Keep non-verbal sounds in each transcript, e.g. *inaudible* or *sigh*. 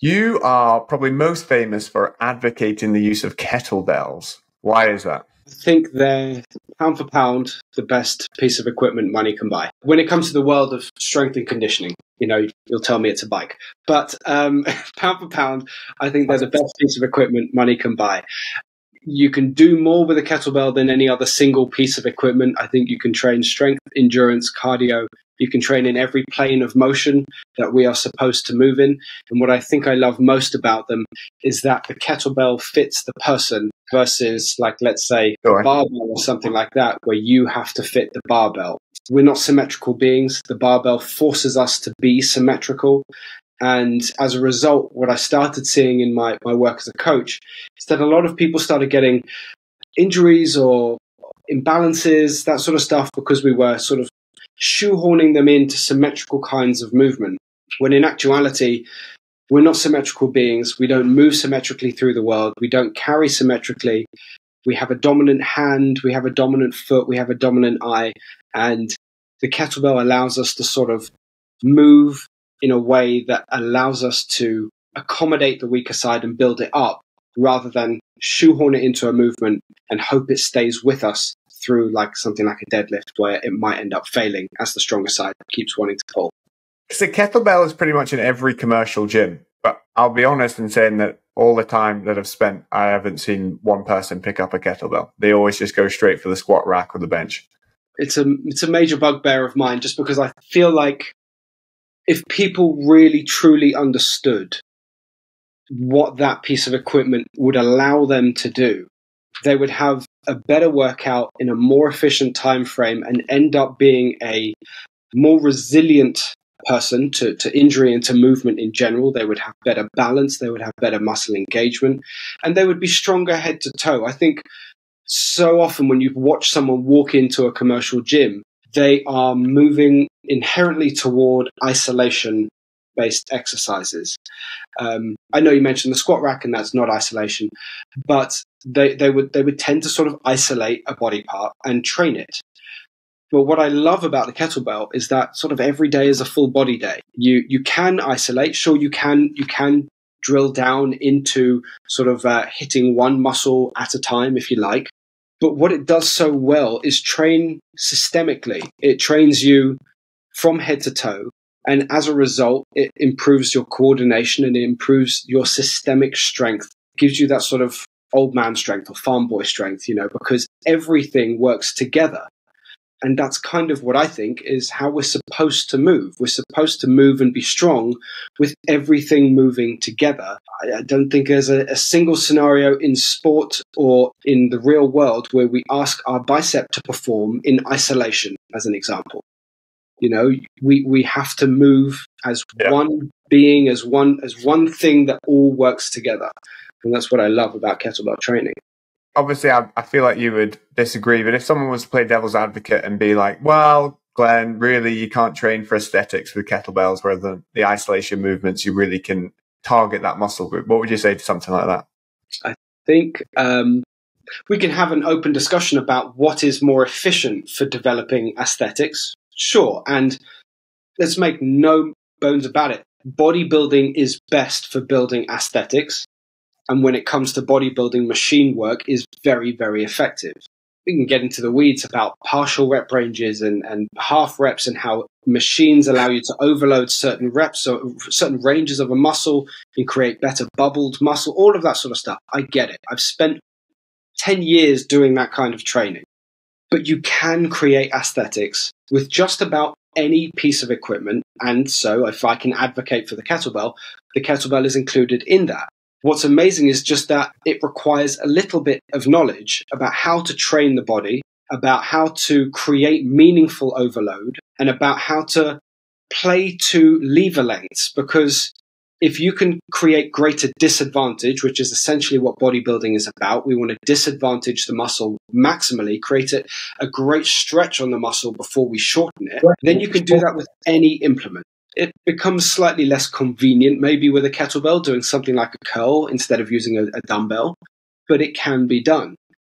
You are probably most famous for advocating the use of kettlebells. Why is that? I think they're pound for pound the best piece of equipment money can buy. When it comes to the world of strength and conditioning, you know, you'll tell me it's a bike. But um, *laughs* pound for pound, I think they're the best piece of equipment money can buy. You can do more with a kettlebell than any other single piece of equipment. I think you can train strength, endurance, cardio, you can train in every plane of motion that we are supposed to move in. And what I think I love most about them is that the kettlebell fits the person versus, like, let's say, sure. barbell or something like that, where you have to fit the barbell. We're not symmetrical beings. The barbell forces us to be symmetrical. And as a result, what I started seeing in my, my work as a coach is that a lot of people started getting injuries or imbalances, that sort of stuff, because we were sort of shoehorning them into symmetrical kinds of movement, when in actuality, we're not symmetrical beings. We don't move symmetrically through the world. We don't carry symmetrically. We have a dominant hand, we have a dominant foot, we have a dominant eye, and the kettlebell allows us to sort of move in a way that allows us to accommodate the weaker side and build it up rather than shoehorn it into a movement and hope it stays with us through like something like a deadlift where it might end up failing as the stronger side keeps wanting to pull. So kettlebell is pretty much in every commercial gym, but I'll be honest in saying that all the time that I've spent, I haven't seen one person pick up a kettlebell. They always just go straight for the squat rack or the bench. It's a it's a major bugbear of mine, just because I feel like if people really truly understood what that piece of equipment would allow them to do, they would have a better workout in a more efficient time frame and end up being a more resilient person to, to injury and to movement in general. They would have better balance, they would have better muscle engagement, and they would be stronger head to toe. I think so often when you watch someone walk into a commercial gym, they are moving inherently toward isolation based exercises. Um, I know you mentioned the squat rack, and that's not isolation, but they, they would they would tend to sort of isolate a body part and train it. But what I love about the kettlebell is that sort of every day is a full body day. You you can isolate, sure you can you can drill down into sort of uh, hitting one muscle at a time if you like. But what it does so well is train systemically. It trains you from head to toe and as a result, it improves your coordination and it improves your systemic strength, it gives you that sort of old man strength or farm boy strength, you know, because everything works together. And that's kind of what I think is how we're supposed to move. We're supposed to move and be strong with everything moving together. I, don't think there's a, a, single scenario in sport or in the real world where we ask our bicep to perform in isolation, as an example. You know, we, we have to move as yeah. one being, as one as one thing that all works together. And that's what I love about kettlebell training. Obviously, I, I feel like you would disagree, but if someone was to play devil's advocate and be like, well, Glen, really, you can't train for aesthetics with kettlebells, where the, the isolation movements, you really can target that muscle group. What would you say to something like that? I think um, we can have an open discussion about what is more efficient for developing aesthetics Sure. And let's make no bones about it. Bodybuilding is best for building aesthetics. And when it comes to bodybuilding, machine work is very, very effective. We can get into the weeds about partial rep ranges and, and half reps and how machines allow you to overload certain reps or certain ranges of a muscle and create better bubbled muscle, all of that sort of stuff. I get it. I've spent 10 years doing that kind of training. But you can create aesthetics with just about any piece of equipment. And so, if I can advocate for the kettlebell, the kettlebell is included in that. What's amazing is just that it requires a little bit of knowledge about how to train the body, about how to create meaningful overload, and about how to play to lever lengths because if you can create greater disadvantage, which is essentially what bodybuilding is about, we want to disadvantage the muscle maximally, create a, a great stretch on the muscle before we shorten it, then you can do that with any implement. It becomes slightly less convenient, maybe with a kettlebell, doing something like a curl instead of using a, a dumbbell, but it can be done.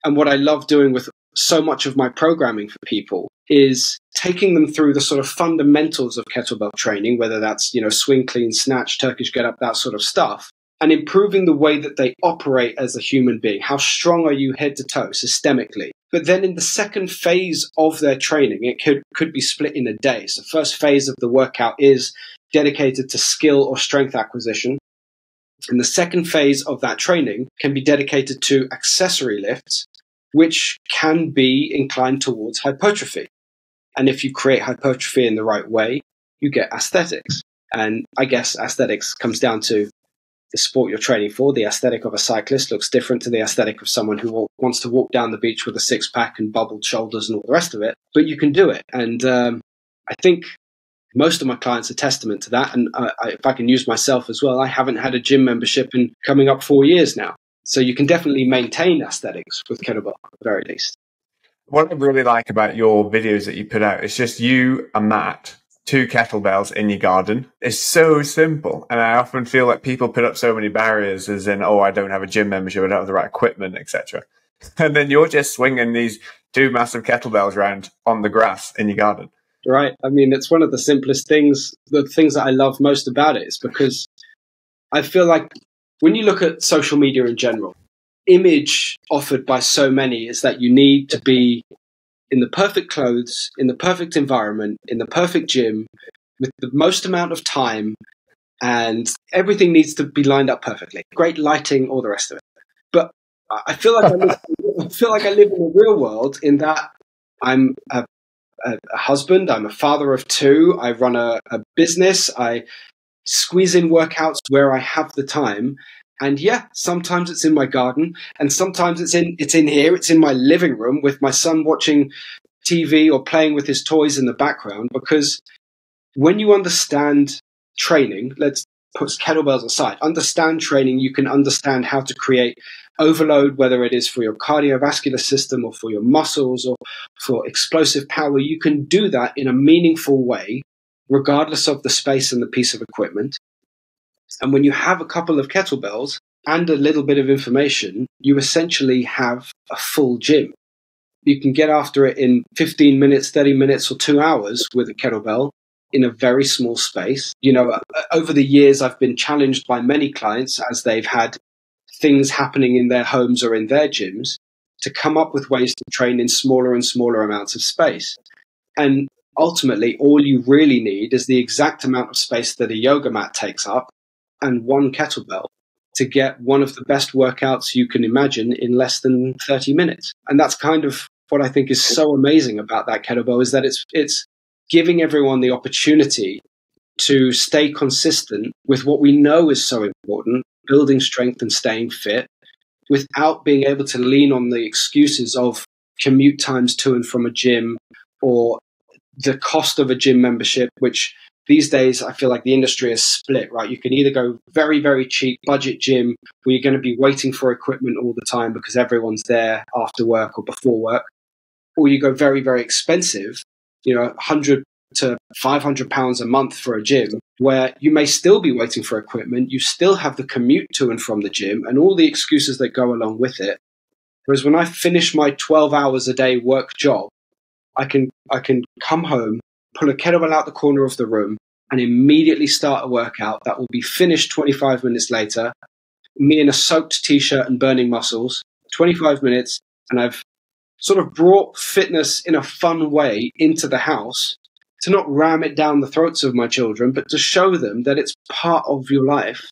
And what I love doing with so much of my programming for people is taking them through the sort of fundamentals of kettlebell training, whether that's, you know, swing, clean, snatch, Turkish get up, that sort of stuff, and improving the way that they operate as a human being. How strong are you head to toe systemically? But then in the second phase of their training, it could, could be split in a day. So first phase of the workout is dedicated to skill or strength acquisition. And the second phase of that training can be dedicated to accessory lifts, which can be inclined towards hypertrophy. And if you create hypertrophy in the right way, you get aesthetics. And I guess aesthetics comes down to the sport you're training for. The aesthetic of a cyclist looks different to the aesthetic of someone who wants to walk down the beach with a six pack and bubbled shoulders and all the rest of it. But you can do it. And um, I think most of my clients are testament to that. And I, I, if I can use myself as well, I haven't had a gym membership in coming up four years now. So you can definitely maintain aesthetics with kettlebell at the very least. What I really like about your videos that you put out is just you and Matt two kettlebells in your garden. It's so simple. And I often feel like people put up so many barriers as in, oh, I don't have a gym membership, I don't have the right equipment, etc. *laughs* And then you're just swinging these two massive kettlebells around on the grass in your garden. Right. I mean, it's one of the simplest things, the things that I love most about it is because I feel like when you look at social media in general, image offered by so many is that you need to be in the perfect clothes, in the perfect environment, in the perfect gym, with the most amount of time, and everything needs to be lined up perfectly. Great lighting, all the rest of it. But I feel like I, live, *laughs* I feel like I live in the real world in that I'm a, a, a husband, I'm a father of two, I run a, a business, I squeeze in workouts where I have the time, and yeah, sometimes it's in my garden, and sometimes it's in it's in here. It's in my living room with my son watching TV or playing with his toys in the background. Because when you understand training, let's put kettlebells aside. Understand training, you can understand how to create overload, whether it is for your cardiovascular system or for your muscles or for explosive power. You can do that in a meaningful way, regardless of the space and the piece of equipment. And when you have a couple of kettlebells and a little bit of information, you essentially have a full gym. You can get after it in 15 minutes, 30 minutes, or two hours with a kettlebell in a very small space. You know, uh, over the years, I've been challenged by many clients as they've had things happening in their homes or in their gyms to come up with ways to train in smaller and smaller amounts of space. And ultimately, all you really need is the exact amount of space that a yoga mat takes up and one kettlebell to get one of the best workouts you can imagine in less than 30 minutes. And that's kind of what I think is so amazing about that kettlebell is that it's it's giving everyone the opportunity to stay consistent with what we know is so important, building strength and staying fit, without being able to lean on the excuses of commute times to and from a gym or the cost of a gym membership, which these days I feel like the industry is split, right? You can either go very, very cheap budget gym where you're going to be waiting for equipment all the time because everyone's there after work or before work, or you go very, very expensive, you know, 100 to 500 pounds a month for a gym where you may still be waiting for equipment. You still have the commute to and from the gym and all the excuses that go along with it. Whereas when I finish my 12 hours a day work job, I can, I can come home, pull a kettlebell out the corner of the room, and immediately start a workout that will be finished 25 minutes later. Me in a soaked t shirt and burning muscles, 25 minutes, and I've sort of brought fitness in a fun way into the house to not ram it down the throats of my children, but to show them that it's part of your life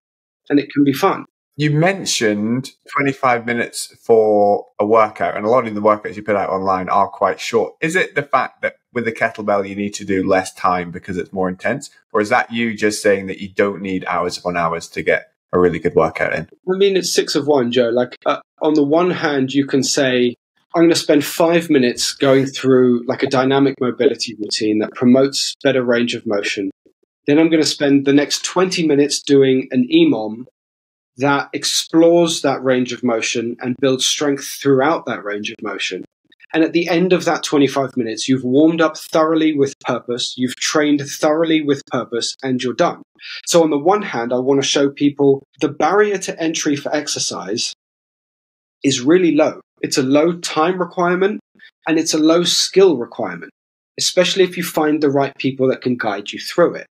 and it can be fun. You mentioned 25 minutes for a workout, and a lot of the workouts you put out online are quite short. Is it the fact that with the kettlebell you need to do less time because it's more intense? Or is that you just saying that you don't need hours upon hours to get a really good workout in? I mean, it's six of one, Joe. Like, uh, on the one hand, you can say, I'm going to spend five minutes going through like a dynamic mobility routine that promotes better range of motion. Then I'm going to spend the next 20 minutes doing an EMOM that explores that range of motion and builds strength throughout that range of motion. And at the end of that 25 minutes, you've warmed up thoroughly with purpose, you've trained thoroughly with purpose, and you're done. So, on the one hand, I want to show people the barrier to entry for exercise is really low. it's a low time requirement and it's a low skill requirement, especially if you find the right people that can guide you through it.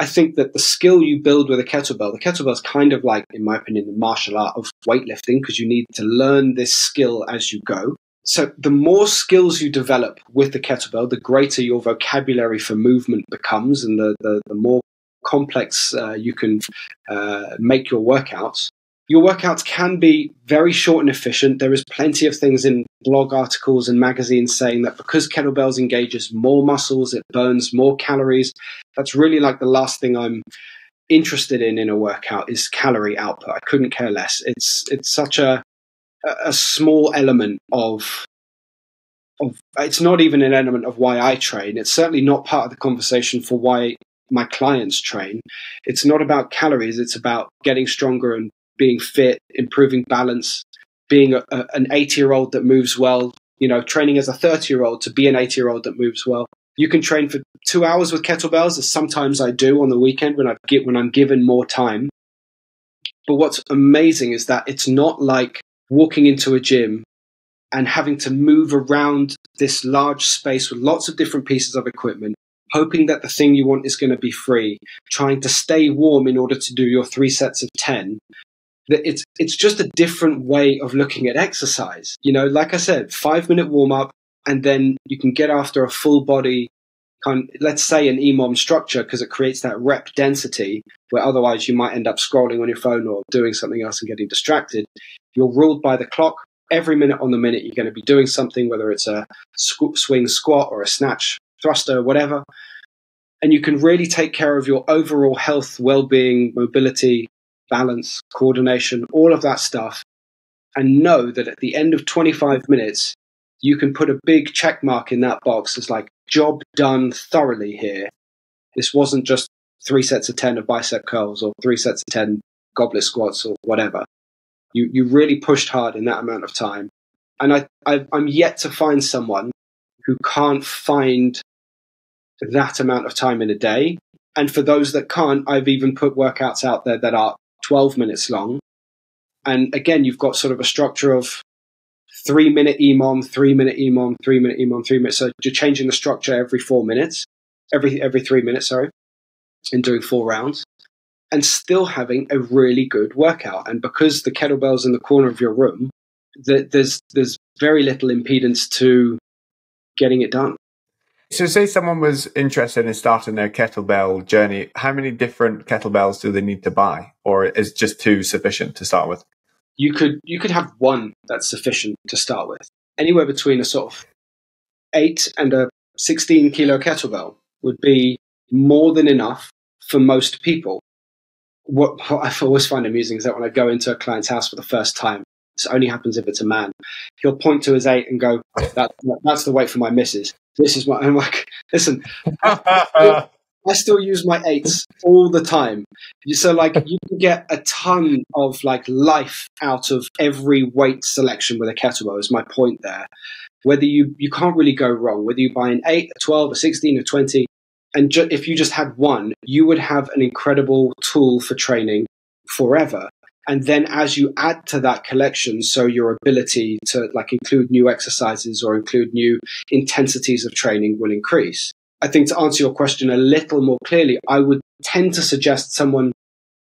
I think that the skill you build with a kettlebell, the kettlebell is kind of like, in my opinion, the martial art of weightlifting because you need to learn this skill as you go. So the more skills you develop with the kettlebell, the greater your vocabulary for movement becomes and the, the, the more complex uh, you can uh, make your workouts. Your workouts can be very short and efficient. There is plenty of things in blog articles and magazines saying that because kettlebells engages more muscles, it burns more calories. That's really like the last thing I'm interested in in a workout is calorie output. I couldn't care less. It's it's such a a small element of of it's not even an element of why I train. It's certainly not part of the conversation for why my clients train. It's not about calories. It's about getting stronger and being fit, improving balance, being a, a, an 80 year old that moves well, you know, training as a 30 year old to be an 80 year old that moves well. You can train for two hours with kettlebells, as sometimes I do on the weekend when I get when I'm given more time. But what's amazing is that it's not like walking into a gym and having to move around this large space with lots of different pieces of equipment, hoping that the thing you want is going to be free, trying to stay warm in order to do your three sets of 10, that it's it's just a different way of looking at exercise. You know, like I said, five minute warm up, and then you can get after a full body kind. Let's say an EMOM structure because it creates that rep density where otherwise you might end up scrolling on your phone or doing something else and getting distracted. You're ruled by the clock. Every minute on the minute, you're going to be doing something, whether it's a swing squat or a snatch thruster, whatever. And you can really take care of your overall health, well being, mobility, balance, coordination, all of that stuff, and know that at the end of 25 minutes, you can put a big check mark in that box as like, job done thoroughly here. This wasn't just three sets of 10 of bicep curls or three sets of 10 goblet squats or whatever. You, you really pushed hard in that amount of time. And I, I, I'm yet to find someone who can't find that amount of time in a day. And for those that can't, I've even put workouts out there that are 12 minutes long. And again, you've got sort of a structure of three minute EMOM, three minute EMOM, three minute EMOM, three minutes. So you're changing the structure every four minutes, every, every three minutes, sorry, and doing four rounds and still having a really good workout. And because the kettlebell's in the corner of your room, there's, there's very little impedance to getting it done. So, say someone was interested in starting their kettlebell journey, how many different kettlebells do they need to buy, or is just two sufficient to start with? You could you could have one that's sufficient to start with. Anywhere between a sort of eight and a sixteen kilo kettlebell would be more than enough for most people. What, what I always find amusing is that when I go into a client's house for the first time, only happens if it's a man. He'll point to his eight and go, that, "That's the weight for my missus." This is my." I'm like. *laughs* Listen, *laughs* I still use my eights all the time. So like you can get a ton of like life out of every weight selection with a kettlebell. Is my point there? Whether you you can't really go wrong. Whether you buy an eight, a twelve, a sixteen, a twenty, and ju- if you just had one, you would have an incredible tool for training forever. And then as you add to that collection, so your ability to like include new exercises or include new intensities of training will increase. I think to answer your question a little more clearly, I would tend to suggest someone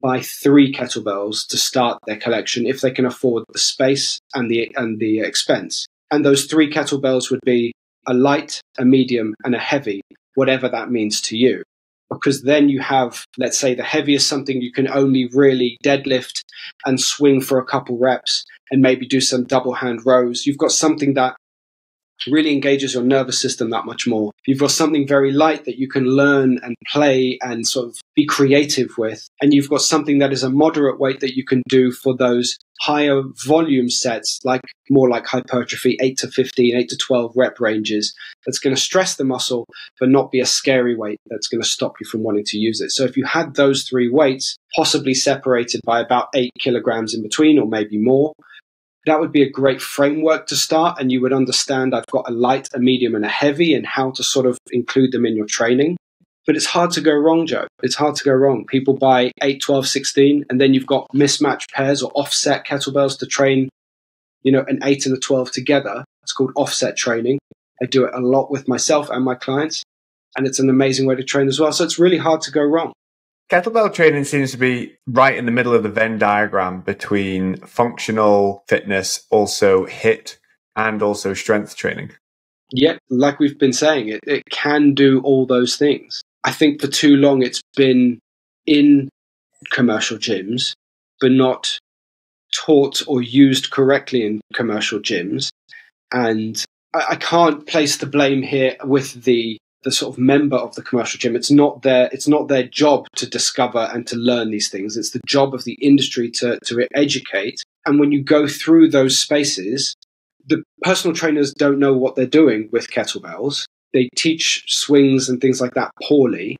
buy three kettlebells to start their collection if they can afford the space and the and the expense. And those three kettlebells would be a light, a medium, and a heavy, whatever that means to you because then you have, let's say, the heaviest something you can only really deadlift and swing for a couple reps and maybe do some double hand rows. You've got something that really engages your nervous system that much more. You've got something very light that you can learn and play and sort of be creative with. And you've got something that is a moderate weight that you can do for those higher volume sets, like more like hypertrophy, 8 to 15, 8 to 12 rep ranges, that's going to stress the muscle, but not be a scary weight that's going to stop you from wanting to use it. So if you had those three weights, possibly separated by about eight kilograms in between, or maybe more, that would be a great framework to start. And you would understand I've got a light, a medium, and a heavy, and how to sort of include them in your training. But it's hard to go wrong, Joe. It's hard to go wrong. People buy 8, 12, 16, and then you've got mismatched pairs or offset kettlebells to train you know, an eight and a 12 together. It's called offset training. I do it a lot with myself and my clients, and it's an amazing way to train as well. So it's really hard to go wrong. Kettlebell training seems to be right in the middle of the Venn diagram between functional fitness, also HIT, and also strength training. Yeah, like we've been saying, it, it can do all those things. I think for too long it's been in commercial gyms, but not taught or used correctly in commercial gyms. And I, I can't place the blame here with the the sort of member of the commercial gym. It's not their it's not their job to discover and to learn these things. It's the job of the industry to to educate. And when you go through those spaces, the personal trainers don't know what they're doing with kettlebells. They teach swings and things like that poorly.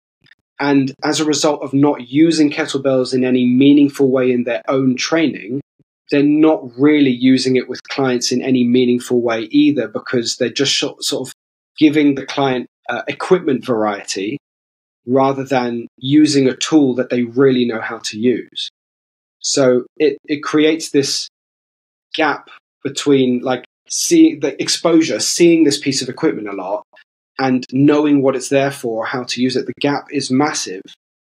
And as a result of not using kettlebells in any meaningful way in their own training, they're not really using it with clients in any meaningful way either because they're just sort of giving the client uh, equipment variety rather than using a tool that they really know how to use. So it, it creates this gap between like seeing the exposure, seeing this piece of equipment a lot and knowing what it's there for, how to use it. The gap is massive.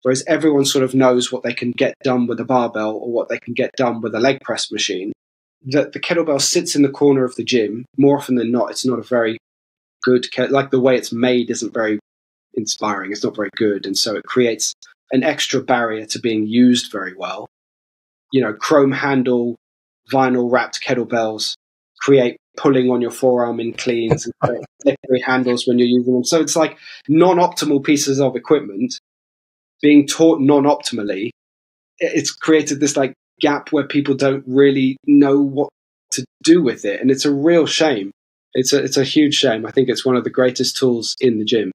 Whereas everyone sort of knows what they can get done with a barbell or what they can get done with a leg press machine. That the kettlebell sits in the corner of the gym. More often than not, it's not a very good, like the way it's made isn't very inspiring. It's not very good. And so it creates an extra barrier to being used very well. You know, chrome handle, vinyl wrapped kettlebells create pulling on your forearm in cleans and *laughs* slippery handles when you're using them. So it's like non optimal pieces of equipment being taught non optimally. It's created this like gap where people don't really know what to do with it. And it's a real shame. It's a, it's a huge shame. I think it's one of the greatest tools in the gym.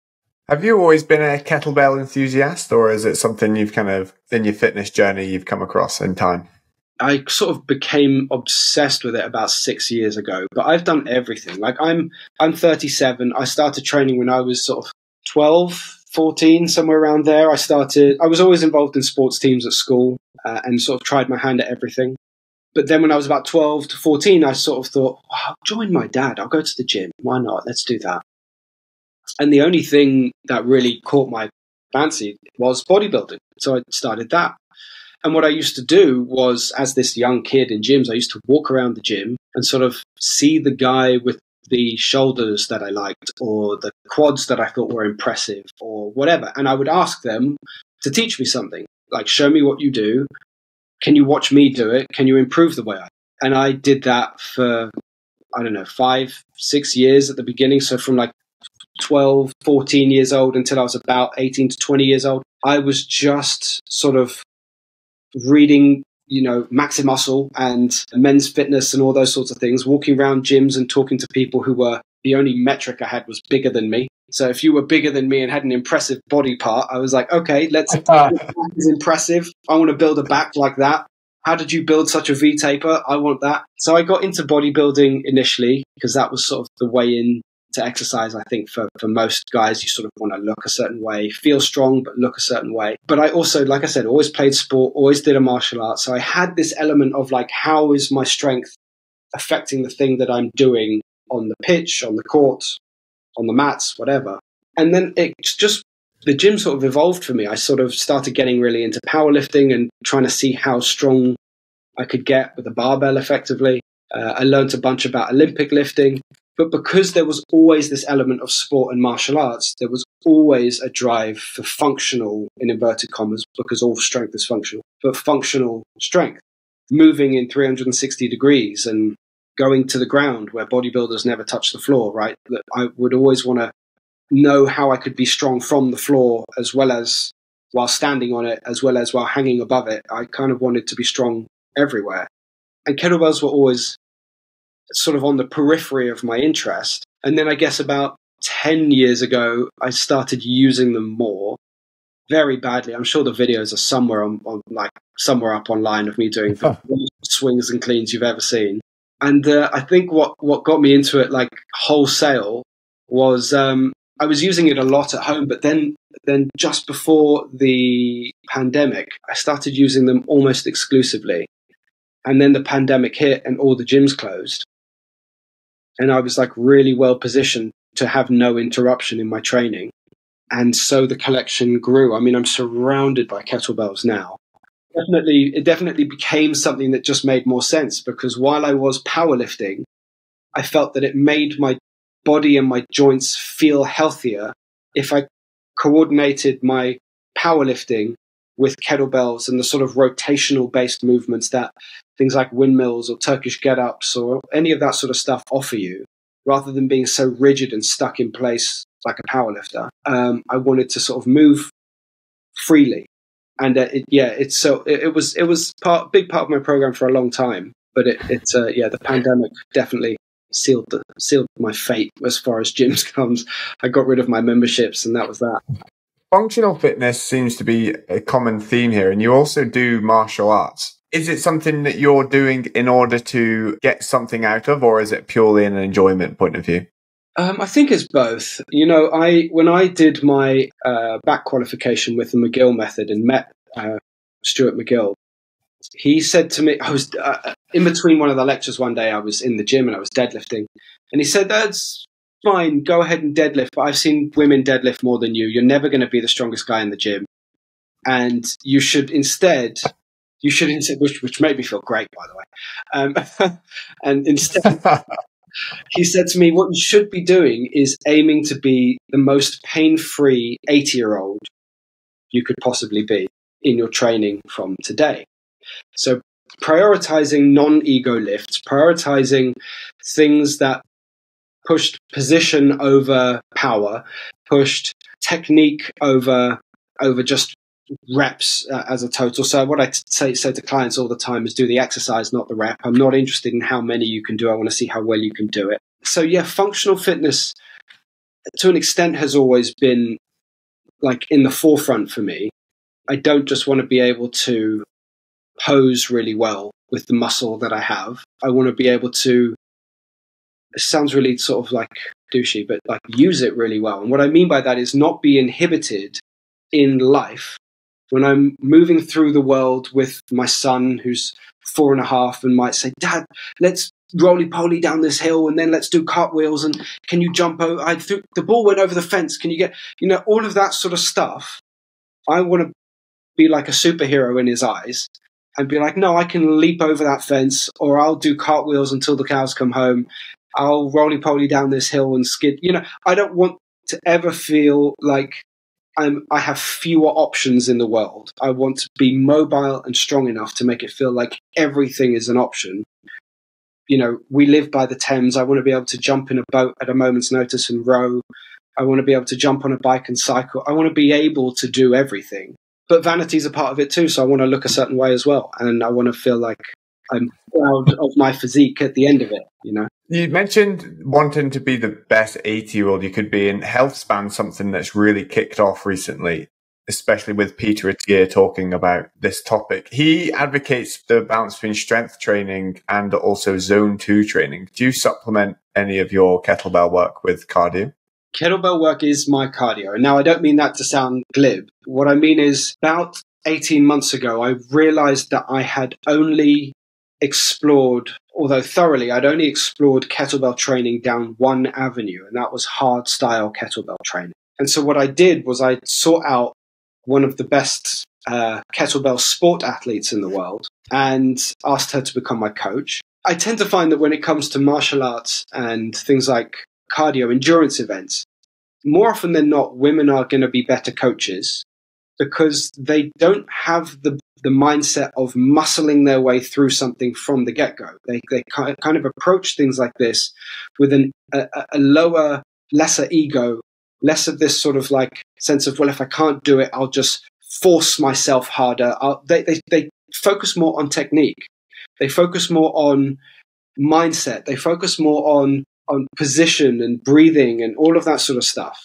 Have you always been a kettlebell enthusiast, or is it something you've kind of, in your fitness journey, you've come across in time? I sort of became obsessed with it about six years ago. But I've done everything. Like I'm, I'm 37. I started training when I was sort of 12, 14, somewhere around there. I started. I was always involved in sports teams at school uh, and sort of tried my hand at everything. But then when I was about 12 to 14, I sort of thought, oh, I'll join my dad. I'll go to the gym. Why not? Let's do that. And the only thing that really caught my fancy was bodybuilding. So I started that. And what I used to do was, as this young kid in gyms, I used to walk around the gym and sort of see the guy with the shoulders that I liked or the quads that I thought were impressive or whatever. And I would ask them to teach me something like, show me what you do. Can you watch me do it? Can you improve the way I? And I did that for, I don't know, five, six years at the beginning. So from like 12, 14 years old until I was about 18 to 20 years old, I was just sort of reading, you know, Maxi Muscle and men's fitness and all those sorts of things, walking around gyms and talking to people who were the only metric I had was bigger than me. So if you were bigger than me and had an impressive body part, I was like, okay, let's. *laughs* Uh. is impressive. I want to build a back like that. How did you build such a V taper? I want that. So I got into bodybuilding initially because that was sort of the way in to exercise. I think for, for most guys, you sort of want to look a certain way, feel strong, but look a certain way. But I also, like I said, always played sport, always did a martial art. So I had this element of like, how is my strength affecting the thing that I'm doing on the pitch, on the court, on the mats, whatever. And then it's just the gym sort of evolved for me. I sort of started getting really into powerlifting and trying to see how strong I could get with a barbell effectively. Uh, I learned a bunch about Olympic lifting. But because there was always this element of sport and martial arts, there was always a drive for functional, in inverted commas, because all strength is functional, but functional strength, moving in 360 degrees and going to the ground where bodybuilders never touch the floor, right? That I would always want to know how I could be strong from the floor as well as while standing on it, as well as while hanging above it. I kind of wanted to be strong everywhere. And kettlebells were always sort of on the periphery of my interest. And then I guess about 10 years ago, I started using them more very badly. I'm sure the videos are somewhere on, on like somewhere up online of me doing *laughs* the swings and cleans you've ever seen. And uh, I think what, what got me into it like wholesale was um, I was using it a lot at home, but then then just before the pandemic, I started using them almost exclusively. And then the pandemic hit and all the gyms closed. And I was like really well positioned to have no interruption in my training. And so the collection grew. I mean, I'm surrounded by kettlebells now. Definitely, it definitely became something that just made more sense because while I was powerlifting, I felt that it made my body and my joints feel healthier if I coordinated my powerlifting with kettlebells and the sort of rotational based movements that things like windmills or Turkish get ups or any of that sort of stuff offer you, rather than being so rigid and stuck in place like a powerlifter. Um, I wanted to sort of move freely. And uh, it, yeah, it's so it, it, was it was part big part of my program for a long time, but it, it's uh, yeah the pandemic definitely sealed the, sealed my fate as far as gyms *laughs* comes. I got rid of my memberships, and that was that. Functional fitness seems to be a common theme here, and you also do martial arts. Is it something that you're doing in order to get something out of, or is it purely an enjoyment point of view? Um, I think it's both. You know, I when I did my uh, back qualification with the McGill method and met uh, Stuart McGill, he said to me, I was uh, in between one of the lectures one day. I was in the gym and I was deadlifting, and he said, "That's fine. Go ahead and deadlift. But I've seen women deadlift more than you. You're never going to be the strongest guy in the gym, and you should instead." You should, which, which made me feel great, by the way. Um, *laughs* and instead, *laughs* he said to me, What you should be doing is aiming to be the most pain free 80 year old you could possibly be in your training from today. So, prioritizing non ego lifts, prioritizing things that pushed position over power, pushed technique over over just reps uh, as a total. So what I say, say to clients all the time is do the exercise, not the rep. I'm not interested in how many you can do. I want to see how well you can do it. So yeah, functional fitness to an extent has always been like in the forefront for me. I don't just want to be able to pose really well with the muscle that I have. I want to be able to sounds really sort of like douchey, but like use it really well. And what I mean by that is not be inhibited in life when I'm moving through the world with my son who's four and a half and might say, Dad, let's roly poly down this hill and then let's do cartwheels and can you jump over? I threw, the ball went over the fence. Can you get, you know, all of that sort of stuff. I want to be like a superhero in his eyes and be like, no, I can leap over that fence or I'll do cartwheels until the cows come home. I'll roly poly down this hill and skid. You know, I don't want to ever feel like I'm, I have fewer options in the world. I want to be mobile and strong enough to make it feel like everything is an option. You know, we live by the Thames. I want to be able to jump in a boat at a moment's notice and row. I want to be able to jump on a bike and cycle. I want to be able to do everything. But vanity is a part of it too. So I want to look a certain way as well. And I want to feel like I'm proud of my physique at the end of it, you know? You mentioned wanting to be the best 80 year old you could be, and Healthspan something that's really kicked off recently, especially with Peter Attia talking about this topic. He advocates the balance between strength training and also zone two training. Do you supplement any of your kettlebell work with cardio? Kettlebell work is my cardio. Now, I don't mean that to sound glib. What I mean is about 18 months ago, I realized that I had only explored, although thoroughly, I'd only explored kettlebell training down one avenue, and that was hard style kettlebell training. And so what I did was I sought out one of the best uh, kettlebell sport athletes in the world and asked her to become my coach. I tend to find that when it comes to martial arts and things like cardio endurance events, more often than not, women are going to be better coaches because they don't have the the mindset of muscling their way through something from the get go. They, they kind of approach things like this with an, a, a lower, lesser ego, less of this sort of like sense of, well, if I can't do it, I'll just force myself harder. They, they, they focus more on technique. They focus more on mindset. They focus more on, on position and breathing and all of that sort of stuff.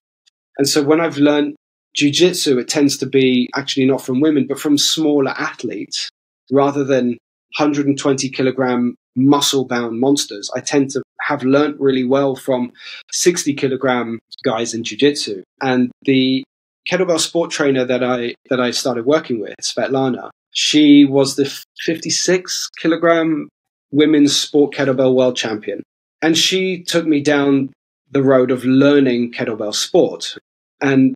And so when I've learned Jiu-jitsu, it tends to be actually not from women, but from smaller athletes rather than 120 kilogram muscle bound monsters. I tend to have learnt really well from 60 kilogram guys in jiu-jitsu. And the kettlebell sport trainer that I, that I started working with, Svetlana, She was the 56 kilogram women's sport kettlebell world champion. And she took me down the road of learning kettlebell sport. And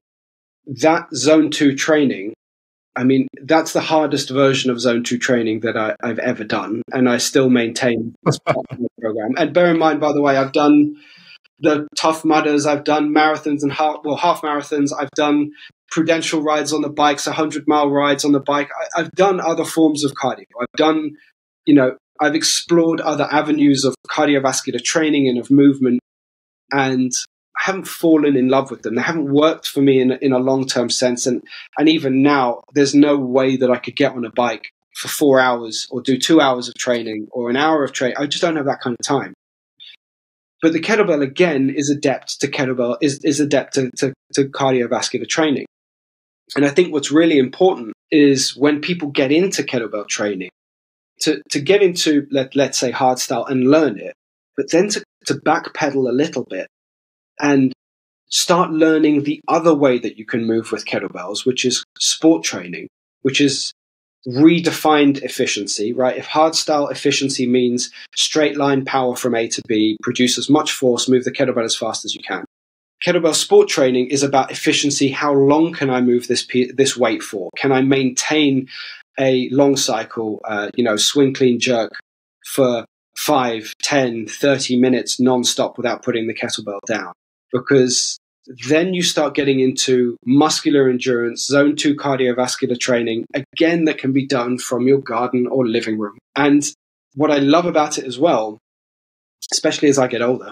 that zone two training, I mean, that's the hardest version of zone two training that I, have ever done. And I still maintain *laughs* the program. And bear in mind, by the way, I've done the tough mudders, I've done marathons and half, well, half marathons. I've done Prudential rides on the bikes, 100 mile rides on the bike. I, I've done other forms of cardio. I've done, you know, I've explored other avenues of cardiovascular training and of movement, and I haven't fallen in love with them. They haven't worked for me in, in a long term sense. And, and even now, there's no way that I could get on a bike for four hours or do two hours of training or an hour of training. I just don't have that kind of time. But the kettlebell again is adept to kettlebell is, is adept to, to, to cardiovascular training. And I think what's really important is when people get into kettlebell training, to, to get into, let, let's say, hard style and learn it, but then to, to backpedal a little bit and start learning the other way that you can move with kettlebells, which is sport training, which is redefined efficiency, right? If hardstyle efficiency means straight line power from A to B, produce as much force, move the kettlebell as fast as you can. Kettlebell sport training is about efficiency. How long can I move this this weight for? Can I maintain a long cycle, uh, you know, swing, clean, jerk for 5, 10, 30 minutes non-stop without putting the kettlebell down. Because then you start getting into muscular endurance, zone two cardiovascular training, again, that can be done from your garden or living room. And what I love about it as well, especially as I get older,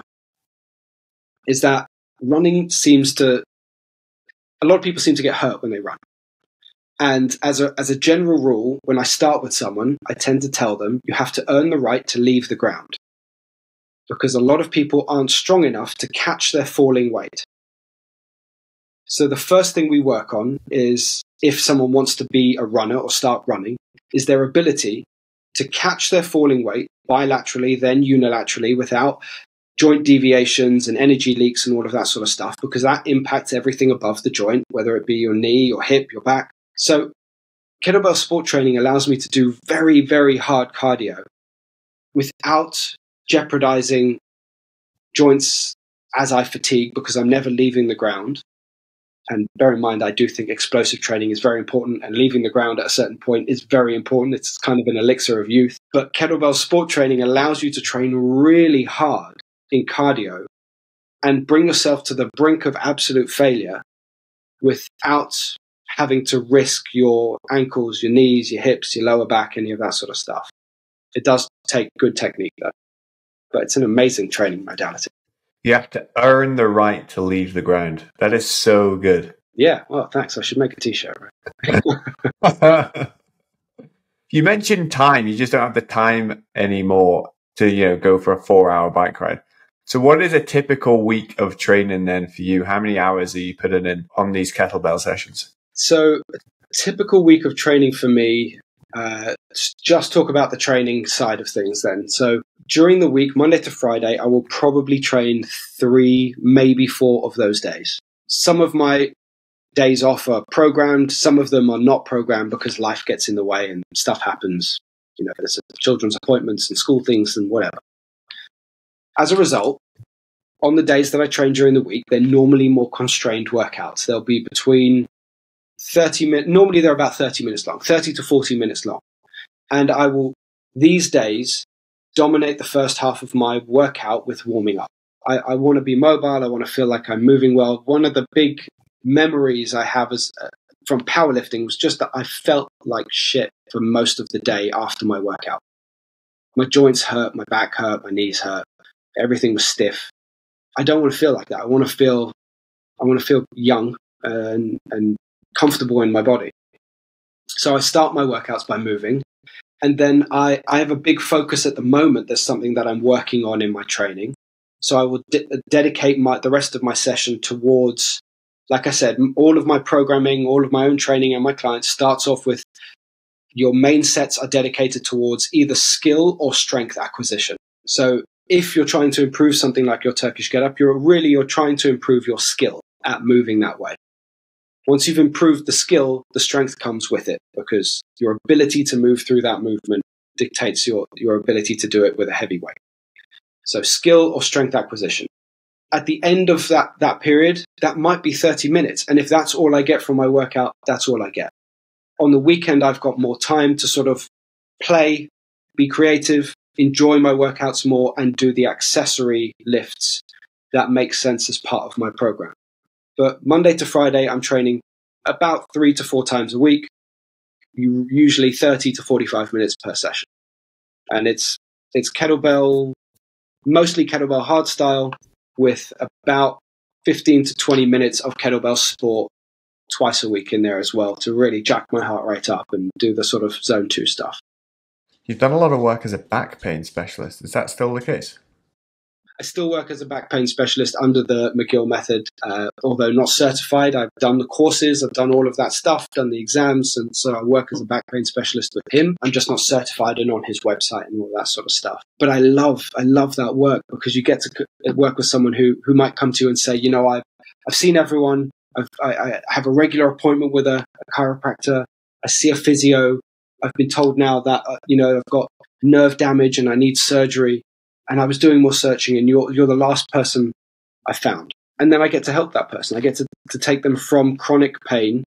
is that running seems to, a lot of people seem to get hurt when they run. And as a, as a general rule, when I start with someone, I tend to tell them you have to earn the right to leave the ground. Because a lot of people aren't strong enough to catch their falling weight. So the first thing we work on is if someone wants to be a runner or start running, is their ability to catch their falling weight bilaterally, then unilaterally without joint deviations and energy leaks and all of that sort of stuff, because that impacts everything above the joint, whether it be your knee, your hip, your back. So kettlebell sport training allows me to do very, very hard cardio without jeopardizing joints as I fatigue because I'm never leaving the ground. And bear in mind, I do think explosive training is very important, and leaving the ground at a certain point is very important. It's kind of an elixir of youth. But kettlebell sport training allows you to train really hard in cardio and bring yourself to the brink of absolute failure without having to risk your ankles, your knees, your hips, your lower back, any of that sort of stuff. It does take good technique though, but it's an amazing training modality. You have to earn the right to leave the ground. That is so good. Yeah, well, thanks. I should make a t-shirt. *laughs* you mentioned time. You just don't have the time anymore to you know go for a four-hour bike ride. So, what is a typical week of training then for you? How many hours are you putting in on these kettlebell sessions? So, a typical week of training for me, uh, just talk about the training side of things then. So, during the week, Monday to Friday, I will probably train three, maybe four of those days. Some of my days off are programmed, some of them are not programmed because life gets in the way and stuff happens. You know, there's children's appointments and school things and whatever. As a result, on the days that I train during the week, they're normally more constrained workouts. They'll be between 30 minutes. Normally they're about 30 minutes long, 30 to 40 minutes long. And I will, these days, dominate the first half of my workout with warming up. I, I want to be mobile. I want to feel like I'm moving well. One of the big memories I have as, uh, from powerlifting was just that I felt like shit for most of the day after my workout. My joints hurt, my back hurt, my knees hurt. Everything was stiff. I don't want to feel like that. I want to feel, I want to feel young and, and comfortable in my body. So I start my workouts by moving. And then I, I have a big focus at the moment. There's something that I'm working on in my training. So I will de- dedicate my, the rest of my session towards, like I said, all of my programming, all of my own training and my clients starts off with your main sets are dedicated towards either skill or strength acquisition. So if you're trying to improve something like your Turkish get up, you're really, you're trying to improve your skill at moving that way. Once you've improved the skill, the strength comes with it because your ability to move through that movement dictates your, your ability to do it with a heavy weight. So skill or strength acquisition. At the end of that, that period, that might be 30 minutes. And if that's all I get from my workout, that's all I get. On the weekend, I've got more time to sort of play, be creative, enjoy my workouts more, and do the accessory lifts that make sense as part of my program. But Monday to Friday, I'm training about three to four times a week, usually 30 to 45 minutes per session. And it's, it's kettlebell, mostly kettlebell hard style with about 15 to 20 minutes of kettlebell sport twice a week in there as well to really jack my heart rate up and do the sort of zone two stuff. You've done a lot of work as a back pain specialist. Is that still the case? I still work as a back pain specialist under the McGill method, uh, although not certified. I've done the courses, I've done all of that stuff, done the exams, and so I work as a back pain specialist with him. I'm just not certified and on his website and all that sort of stuff. But I love, I love that work because you get to work with someone who who might come to you and say, you know, I've I've seen everyone. I've, I, I have a regular appointment with a, a chiropractor. I see a physio. I've been told now that uh, you know I've got nerve damage and I need surgery and I was doing more searching, and you're you're the last person I found. And then I get to help that person. I get to, to take them from chronic pain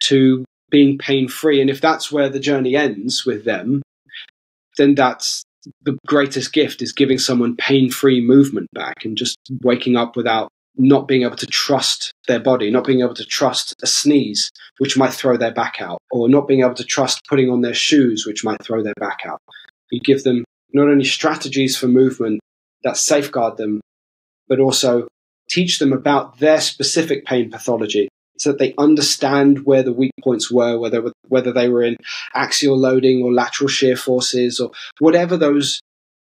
to being pain free. And if that's where the journey ends with them, then that's the greatest gift is giving someone pain free movement back and just waking up without not being able to trust their body, not being able to trust a sneeze, which might throw their back out, or not being able to trust putting on their shoes, which might throw their back out. You give them not only strategies for movement that safeguard them, but also teach them about their specific pain pathology so that they understand where the weak points were, whether, whether they were in axial loading or lateral shear forces or whatever those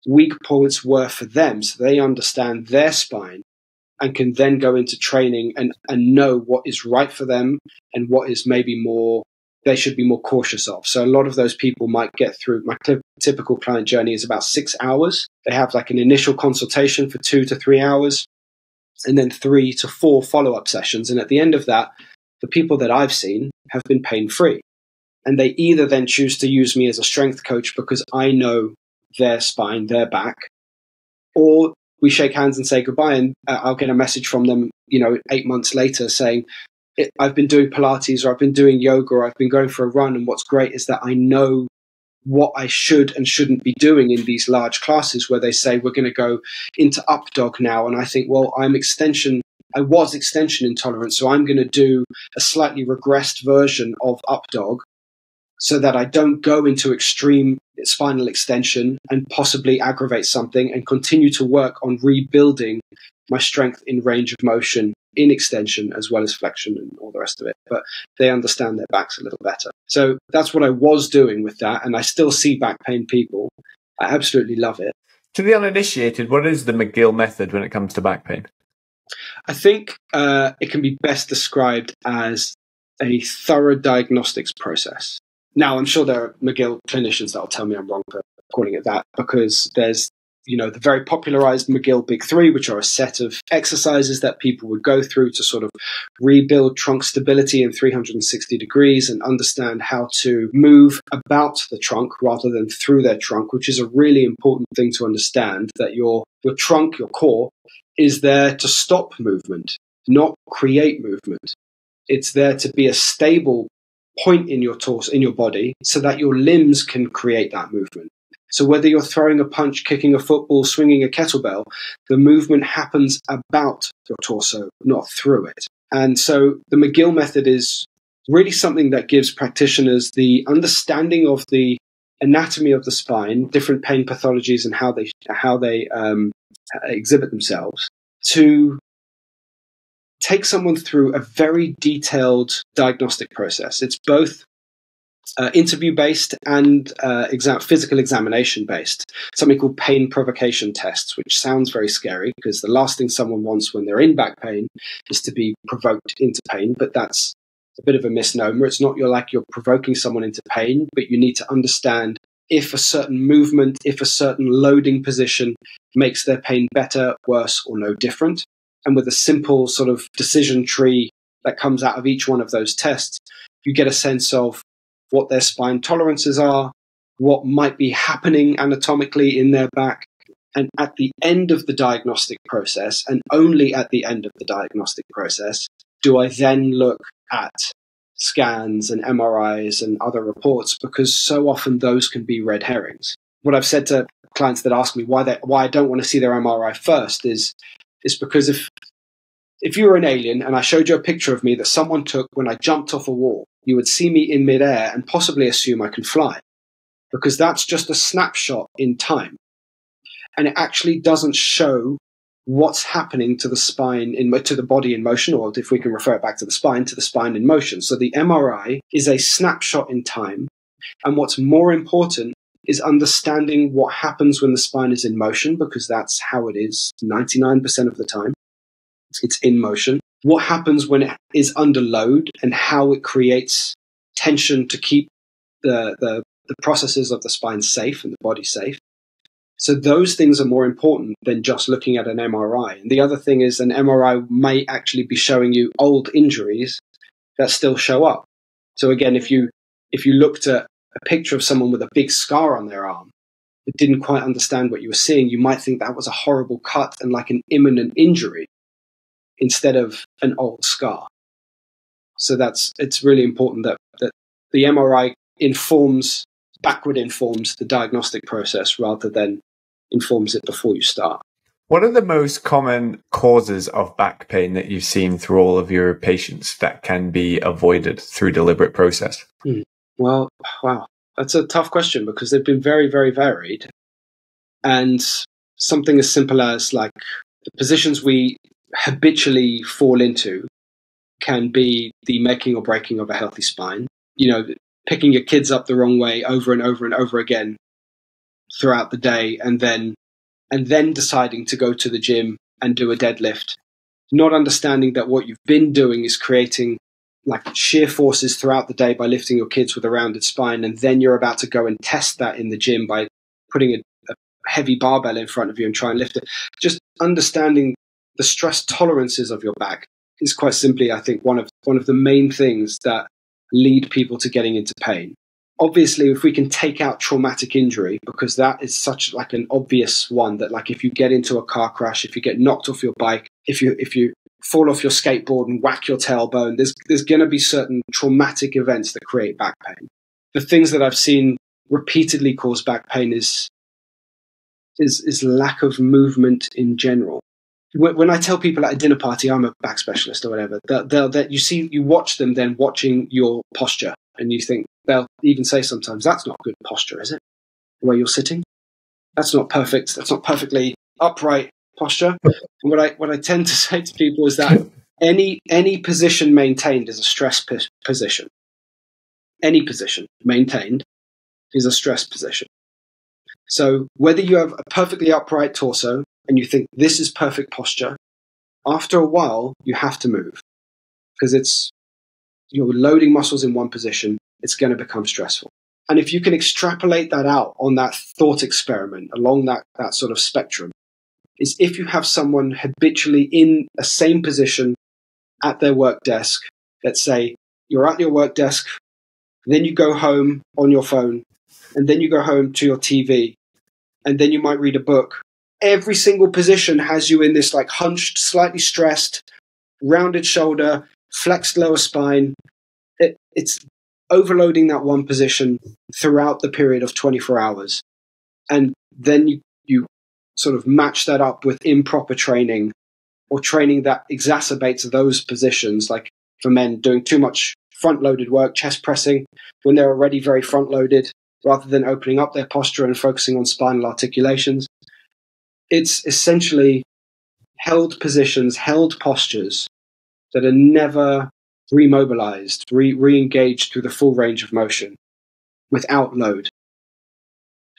weak points were for them. So they understand their spine and can then go into training and, and know what is right for them and what is maybe more they should be more cautious of. So a lot of those people might get through. My t- typical client journey is about six hours. They have like an initial consultation for two to three hours, and then three to four follow up sessions. And at the end of that, the people that I've seen have been pain free. And they either then choose to use me as a strength coach because I know their spine, their back, or we shake hands and say goodbye. And uh, I'll get a message from them, you know, eight months later saying, it, I've been doing Pilates or I've been doing yoga or I've been going for a run. And what's great is that I know what I should and shouldn't be doing in these large classes where they say we're going to go into up dog now. And I think, well, I'm extension. I was extension intolerant, so I'm going to do a slightly regressed version of up dog so that I don't go into extreme spinal extension and possibly aggravate something and continue to work on rebuilding my strength in range of motion in extension as well as flexion and all the rest of it. But they understand their backs a little better. So that's what I was doing with that. And I still see back pain people. I absolutely love it. To the uninitiated, what is the McGill method when it comes to back pain? I think uh, it can be best described as a thorough diagnostics process. Now, I'm sure there are McGill clinicians that will tell me I'm wrong for calling it that because there's you know, the very popularized McGill Big Three, which are a set of exercises that people would go through to sort of rebuild trunk stability in 360 degrees and understand how to move about the trunk rather than through their trunk, which is a really important thing to understand that your, your trunk, your core, is there to stop movement, not create movement. It's there to be a stable point in your torso, in your body, so that your limbs can create that movement. So whether you're throwing a punch, kicking a football, swinging a kettlebell, the movement happens about your torso, not through it. And so the McGill method is really something that gives practitioners the understanding of the anatomy of the spine, different pain pathologies, and how they how they um, exhibit themselves to take someone through a very detailed diagnostic process. It's both uh, interview based and uh, exam- physical examination based, something called pain provocation tests, which sounds very scary because the last thing someone wants when they're in back pain is to be provoked into pain. But that's a bit of a misnomer. It's not you're like you're provoking someone into pain, but you need to understand if a certain movement, if a certain loading position makes their pain better, worse, or no different. And with a simple sort of decision tree that comes out of each one of those tests, you get a sense of what their spine tolerances are, what might be happening anatomically in their back. And at the end of the diagnostic process, and only at the end of the diagnostic process, do I then look at scans and MRIs and other reports because so often those can be red herrings. What I've said to clients that ask me why they, why I don't want to see their MRI first is is because if if you were an alien and I showed you a picture of me that someone took when I jumped off a wall, you would see me in midair and possibly assume I can fly because that's just a snapshot in time. And it actually doesn't show what's happening to the spine in to the body in motion, or if we can refer it back to the spine, to the spine in motion. So the MRI is a snapshot in time. And what's more important is understanding what happens when the spine is in motion, because that's how it is 99% of the time. It's in motion. What happens when it is under load and how it creates tension to keep the, the, the processes of the spine safe and the body safe. So those things are more important than just looking at an MRI. And the other thing is an MRI may actually be showing you old injuries that still show up. So again, if you if you looked at a picture of someone with a big scar on their arm, but didn't quite understand what you were seeing, you might think that was a horrible cut and like an imminent injury instead of an old scar. So that's it's really important that, that the MRI informs backward informs the diagnostic process rather than informs it before you start. What are the most common causes of back pain that you've seen through all of your patients that can be avoided through deliberate process? Hmm. Well, wow, that's a tough question because they've been very, very varied. And something as simple as like the positions we habitually fall into can be the making or breaking of a healthy spine. You know, picking your kids up the wrong way over and over and over again throughout the day and then and then deciding to go to the gym and do a deadlift not understanding that what you've been doing is creating like shear forces throughout the day by lifting your kids with a rounded spine and then you're about to go and test that in the gym by putting a, a heavy barbell in front of you and try and lift it just understanding the stress tolerances of your back is quite simply i think one of one of the main things that lead people to getting into pain. Obviously if we can take out traumatic injury because that is such like an obvious one that like if you get into a car crash if you get knocked off your bike if you if you fall off your skateboard and whack your tailbone there's there's going to be certain traumatic events that create back pain. The things that i've seen repeatedly cause back pain is is is lack of movement in general when I tell people at a dinner party I'm a back specialist or whatever, that that you see you watch them then watching your posture and you think they'll even say sometimes that's not good posture, is it? The way you're sitting, that's not perfect. That's not perfectly upright posture. and what I what I tend to *laughs* say to people is that any any position maintained is a stress position. Any position maintained is a stress position. So whether you have a perfectly upright torso and you think this is perfect posture, after a while you have to move because it's you're loading muscles in one position, it's going to become stressful. And if you can extrapolate that out on that thought experiment along that, that sort of spectrum, is if you have someone habitually in a same position at their work desk, let's say you're at your work desk, then you go home on your phone, and then you go home to your TV, and then you might read a book. Every single position has you in this like hunched, slightly stressed, rounded shoulder, flexed lower spine. It, it's overloading that one position throughout the period of 24 hours. And then you, you sort of match that up with improper training or training that exacerbates those positions, like for men doing too much front loaded work, chest pressing, when they're already very front loaded, rather than opening up their posture and focusing on spinal articulations. It's essentially held positions, held postures that are never remobilized, re engaged through the full range of motion without load.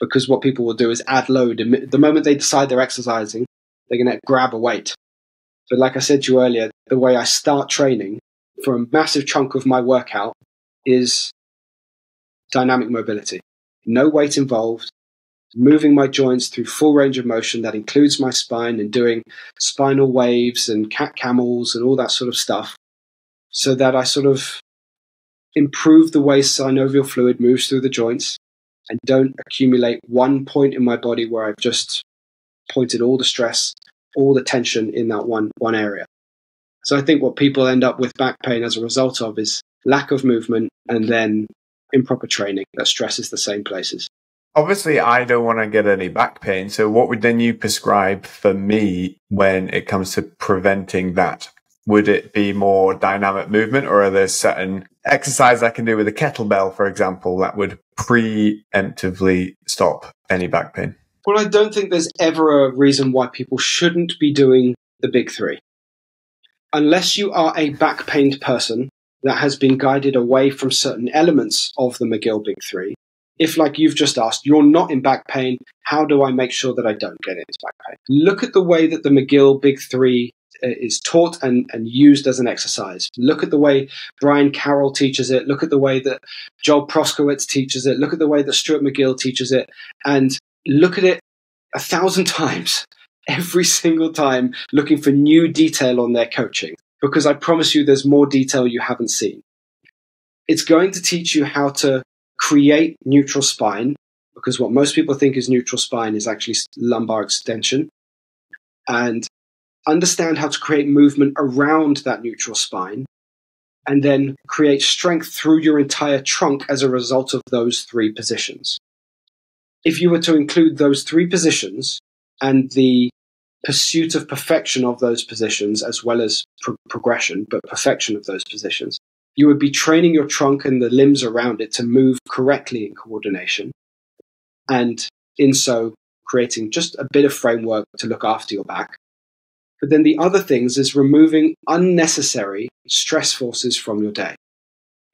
Because what people will do is add load. The moment they decide they're exercising, they're going to grab a weight. But like I said to you earlier, the way I start training for a massive chunk of my workout is dynamic mobility. No weight involved, moving my joints through full range of motion that includes my spine and doing spinal waves and cat camels and all that sort of stuff so that I sort of improve the way synovial fluid moves through the joints and don't accumulate one point in my body where I've just pointed all the stress, all the tension in that one one area. So I think what people end up with back pain as a result of is lack of movement and then improper training that stresses the same places. Obviously, I don't want to get any back pain. So, what would then you prescribe for me when it comes to preventing that? Would it be more dynamic movement, or are there certain exercises I can do with a kettlebell, for example, that would preemptively stop any back pain? Well, I don't think there's ever a reason why people shouldn't be doing the big three. Unless you are a back pained person that has been guided away from certain elements of the McGill Big Three, if, like you've just asked, you're not in back pain, how do I make sure that I don't get into back pain? Look at the way that the McGill Big Three uh, is taught and, and used as an exercise. Look at the way Brian Carroll teaches it. Look at the way that Joel Proskowitz teaches it. Look at the way that Stuart McGill teaches it. And look at it a thousand *laughs* times, every single time, looking for new detail on their coaching. Because I promise you, there's more detail you haven't seen. It's going to teach you how to create neutral spine, because what most people think is neutral spine is actually lumbar extension. And understand how to create movement around that neutral spine, and then create strength through your entire trunk as a result of those three positions. If you were to include those three positions and the pursuit of perfection of those positions, as well as pro- progression, but perfection of those positions, you would be training your trunk and the limbs around it to move correctly in coordination. And in so, creating just a bit of framework to look after your back but then the other things is removing unnecessary stress forces from your day.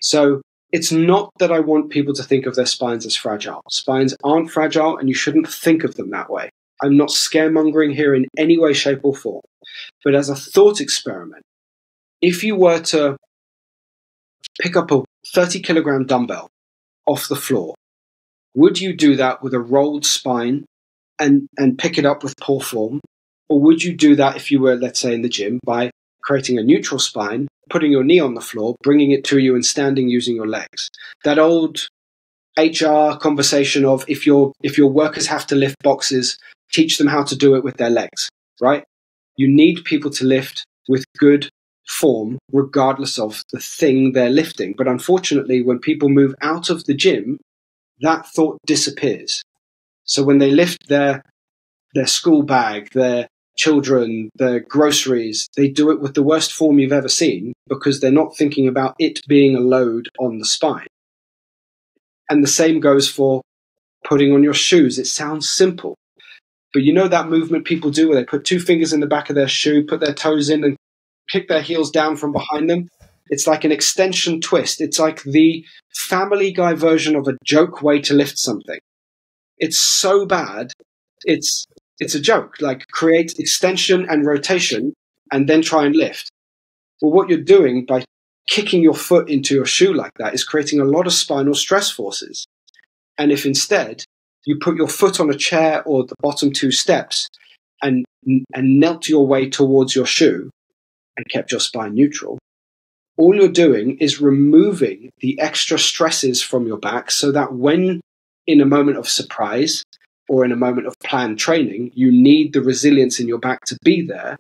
So it's not that I want people to think of their spines as fragile. Spines aren't fragile and you shouldn't think of them that way. I'm not scaremongering here in any way, shape, or form. But as a thought experiment, if you were to pick up a 30 kilogram dumbbell off the floor, would you do that with a rolled spine and, and pick it up with poor form? Or would you do that if you were, let's say, in the gym by creating a neutral spine, putting your knee on the floor, bringing it to you, and standing using your legs? That old HR conversation of if your if your workers have to lift boxes, teach them how to do it with their legs, right? You need people to lift with good form, regardless of the thing they're lifting. But unfortunately, when people move out of the gym, that thought disappears. So when they lift their their school bag, their children, their groceries, they do it with the worst form you've ever seen because they're not thinking about it being a load on the spine. And the same goes for putting on your shoes. It sounds simple, but you know that movement people do where they put two fingers in the back of their shoe, put their toes in, and kick their heels down from behind them? It's like an extension twist. It's like the family guy version of a joke way to lift something. It's so bad. It's it's a joke. Like create extension and rotation and then try and lift. Well, what you're doing by kicking your foot into your shoe like that is creating a lot of spinal stress forces. And if instead you put your foot on a chair or the bottom two steps and, and knelt your way towards your shoe and kept your spine neutral, all you're doing is removing the extra stresses from your back so that when in a moment of surprise or in a moment of planned training, you need the resilience in your back to be there,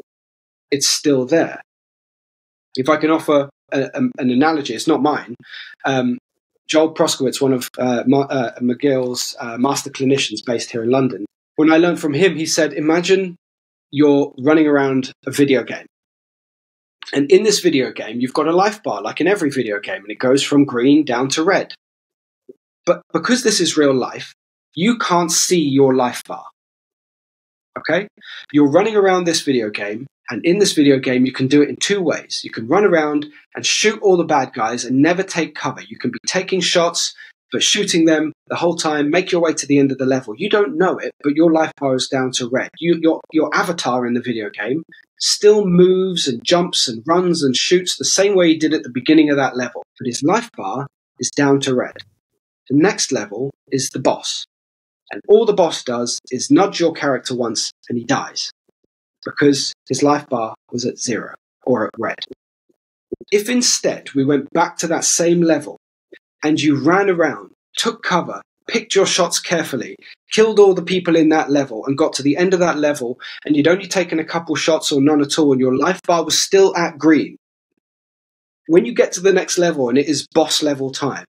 it's still there. If I can offer a, a, an analogy, it's not mine. Um, Joel Proskowitz, one of uh, uh, McGill's uh, master clinicians based here in London, when I learned from him, he said, Imagine you're running around a video game. And in this video game, you've got a life bar, like in every video game, and it goes from green down to red. But because this is real life, you can't see your life bar. Okay? You're running around this video game, and in this video game, you can do it in two ways. You can run around and shoot all the bad guys and never take cover. You can be taking shots, but shooting them the whole time, make your way to the end of the level. You don't know it, but your life bar is down to red. You, your, your avatar in the video game still moves and jumps and runs and shoots the same way he did at the beginning of that level, but his life bar is down to red. The next level is the boss. And all the boss does is nudge your character once and he dies because his life bar was at zero or at red. If instead we went back to that same level and you ran around, took cover, picked your shots carefully, killed all the people in that level, and got to the end of that level, and you'd only taken a couple shots or none at all, and your life bar was still at green. When you get to the next level and it is boss level time,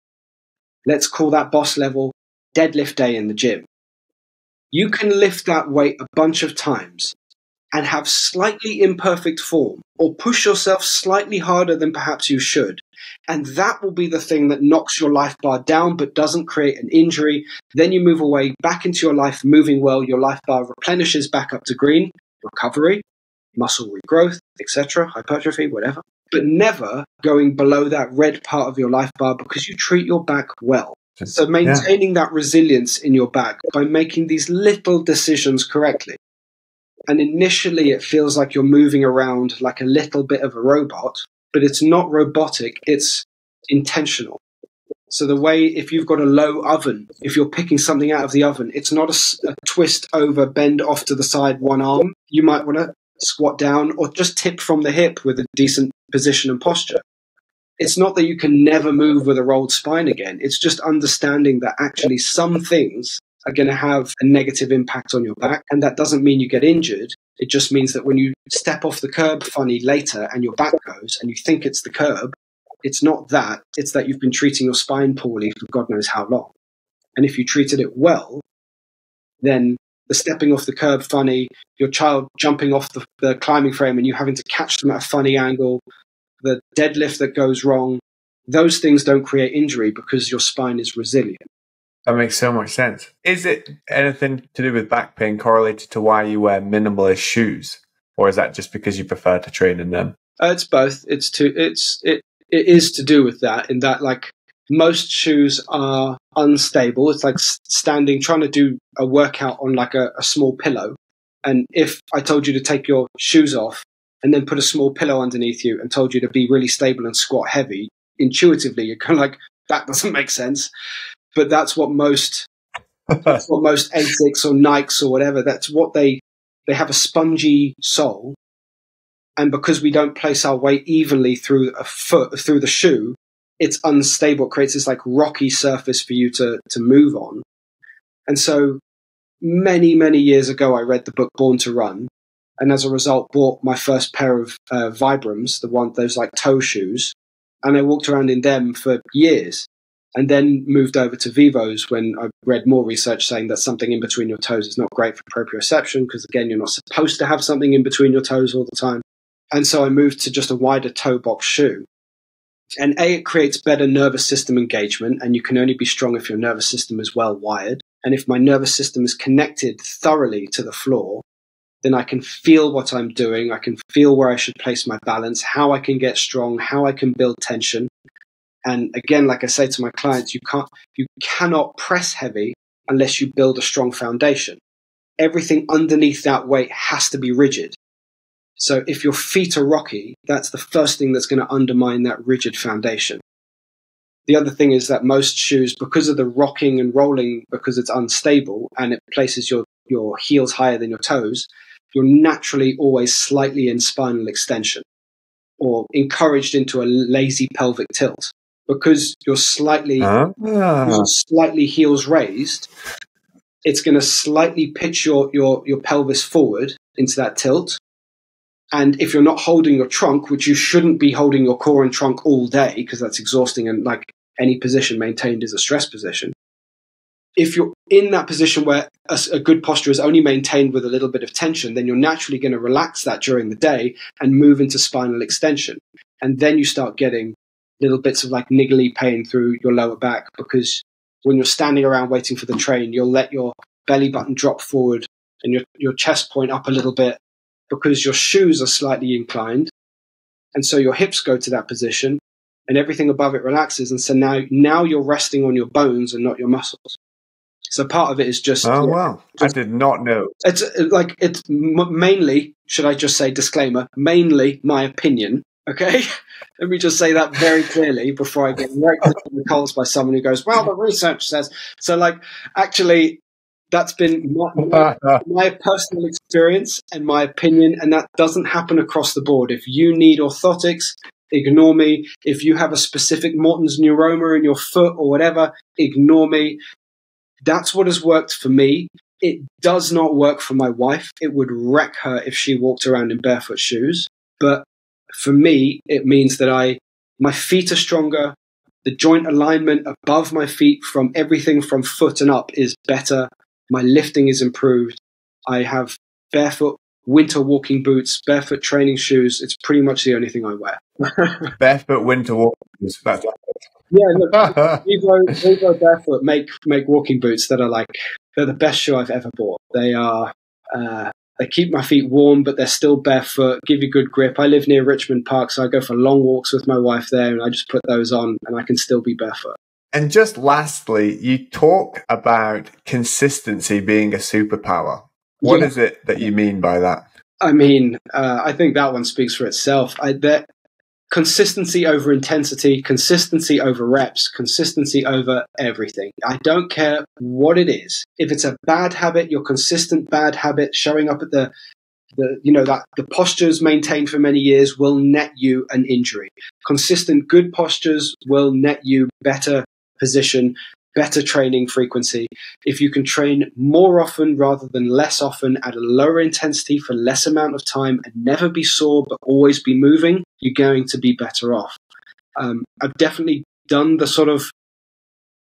let's call that boss level deadlift day in the gym. You can lift that weight a bunch of times and have slightly imperfect form or push yourself slightly harder than perhaps you should. And that will be the thing that knocks your life bar down but doesn't create an injury. Then you move away back into your life, moving well. Your life bar replenishes back up to green, recovery, muscle regrowth, etc., hypertrophy, whatever. But never going below that red part of your life bar because you treat your back well. So maintaining yeah. that resilience in your back by making these little decisions correctly. And initially, it feels like you're moving around like a little bit of a robot, but it's not robotic, it's intentional. So, the way if you've got a low oven, if you're picking something out of the oven, it's not a, a twist over, bend off to the side, one arm. You might want to squat down or just tip from the hip with a decent position and posture. It's not that you can never move with a rolled spine again. It's just understanding that actually some things are going to have a negative impact on your back. And that doesn't mean you get injured. It just means that when you step off the curb funny later and your back goes and you think it's the curb, it's not that. It's that you've been treating your spine poorly for God knows how long. And if you treated it well, then the stepping off the curb funny, your child jumping off the, the climbing frame and you having to catch them at a funny angle, the deadlift that goes wrong, those things don't create injury because your spine is resilient. That makes so much sense. Is it anything to do with back pain correlated to why you wear minimalist shoes, or is that just because you prefer to train in them? Uh, it's both. It's to it's it it is to do with that. In that, like most shoes are unstable. It's like standing trying to do a workout on like a, a small pillow. And if I told you to take your shoes off and then put a small pillow underneath you and told you to be really stable and squat heavy, intuitively you're kind of like that *laughs* doesn't make sense but that's what most *laughs* that's what most Asics or Nikes or whatever. That's what they they have a spongy sole, and because we don't place our weight evenly through a foot through the shoe, it's unstable. It creates this like rocky surface for you to to move on. And so, many many years ago, I read the book Born to Run, and as a result, bought my first pair of uh, Vibrams, the one those like toe shoes, and I walked around in them for years and then moved over to Vivos when I read more research saying that something in between your toes is not great for proprioception because, again, you're not supposed to have something in between your toes all the time. And so I moved to just a wider toe box shoe. And A, it creates better nervous system engagement, and you can only be strong if your nervous system is well wired. And if my nervous system is connected thoroughly to the floor, then I can feel what I'm doing. I can feel where I should place my balance, how I can get strong, how I can build tension. And again, like I say to my clients, you can't, you cannot press heavy unless you build a strong foundation. Everything underneath that weight has to be rigid. So if your feet are rocky, that's the first thing that's going to undermine that rigid foundation. The other thing is that most shoes, because of the rocking and rolling, because it's unstable and it places your, your heels higher than your toes, you're naturally always slightly in spinal extension or encouraged into a lazy pelvic tilt because you're slightly ah. you're slightly heels raised, it's going to slightly pitch your, your your pelvis forward into that tilt. And if you're not holding your trunk, which you shouldn't be holding your core and trunk all day because that's exhausting and like any position maintained is a stress position. If you're in that position where a, a good posture is only maintained with a little bit of tension, then you're naturally going to relax that during the day and move into spinal extension. And then you start getting little bits of like niggly pain through your lower back because when you're standing around waiting for the train, you'll let your belly button drop forward and your, your chest point up a little bit because your shoes are slightly inclined. And so your hips go to that position and everything above it relaxes. And so now, now you're resting on your bones and not your muscles. So part of it is just. Oh, wow. Just, I did not know. It's like, it's mainly, should I just say disclaimer, mainly my opinion. Okay. *laughs* Let me just say that very clearly before I get right the calls by someone who goes, "Well, the research says." So, like, actually, that's been my, *laughs* my, personal experience and my opinion, and that doesn't happen across the board. If you need orthotics, ignore me. If you have a specific Morton's neuroma in your foot or whatever, ignore me. That's what has worked for me. It does not work for my wife. It would wreck her if she walked around in barefoot shoes. But for me, it means that I, my feet are stronger. The joint alignment above my feet from everything from foot and up is better. My lifting is improved. I have barefoot winter walking boots, barefoot training shoes. It's pretty much the only thing I wear. *laughs* barefoot winter walking boots. Yeah, look, *laughs* Vivo, Vivo Barefoot make make walking boots that are like they're the best shoe I've ever bought. They are uh, they keep my feet warm, but they're still barefoot, give you good grip. I live near Richmond Park, so I go for long walks with my wife there, and I just put those on, and I can still be barefoot. And just lastly, you talk about consistency being a superpower. What yeah. is it that you mean by that? I mean, uh, I think that one speaks for itself. I, there, consistency over intensity, consistency over reps, consistency over everything. I don't care what it is. If it's a bad habit, your consistent bad habit showing up at the the you know that the postures maintained for many years will net you an injury. Consistent good postures will net you better position, better training frequency. If you can train more often rather than less often at a lower intensity for less amount of time and never be sore but always be moving, you're going to be better off. Um, I've definitely done the sort of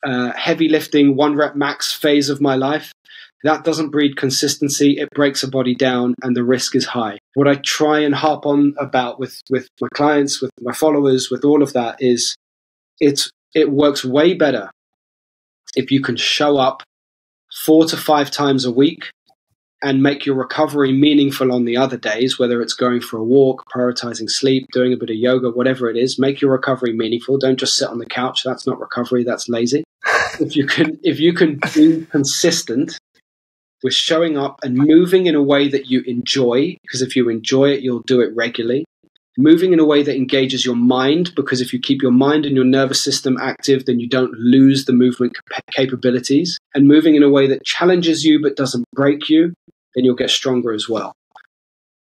uh, heavy lifting, one rep max phase of my life. That doesn't breed consistency. It breaks a body down and the risk is high. What I try and harp on about with, with my clients, with my followers, with all of that is it's, it works way better if you can show up four to five times a week and make your recovery meaningful on the other days, whether it's going for a walk, prioritizing sleep, doing a bit of yoga, whatever it is, make your recovery meaningful. Don't just sit on the couch. That's not recovery, that's lazy. *laughs* if you can if you can be consistent with showing up and moving in a way that you enjoy, because if you enjoy it, you'll do it regularly moving in a way that engages your mind because if you keep your mind and your nervous system active then you don't lose the movement capabilities. And moving in a way that challenges you but doesn't break you then you'll get stronger as well.